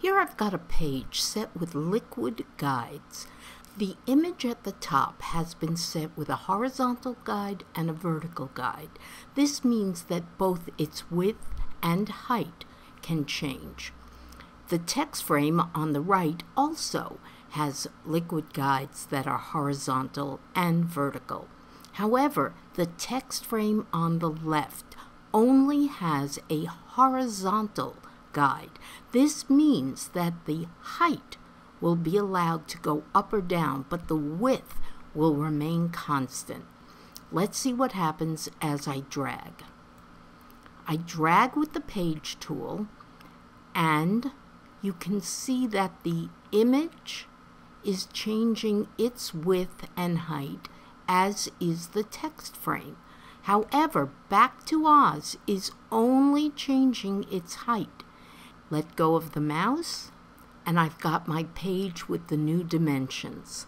Here I've got a page set with liquid guides. The image at the top has been set with a horizontal guide and a vertical guide. This means that both its width and height can change. The text frame on the right also has liquid guides that are horizontal and vertical. However, the text frame on the left only has a horizontal guide. This means that the height will be allowed to go up or down, but the width will remain constant. Let's see what happens as I drag. I drag with the page tool and you can see that the image is changing its width and height as is the text frame. However, Back to Oz is only changing its height let go of the mouse, and I've got my page with the new dimensions.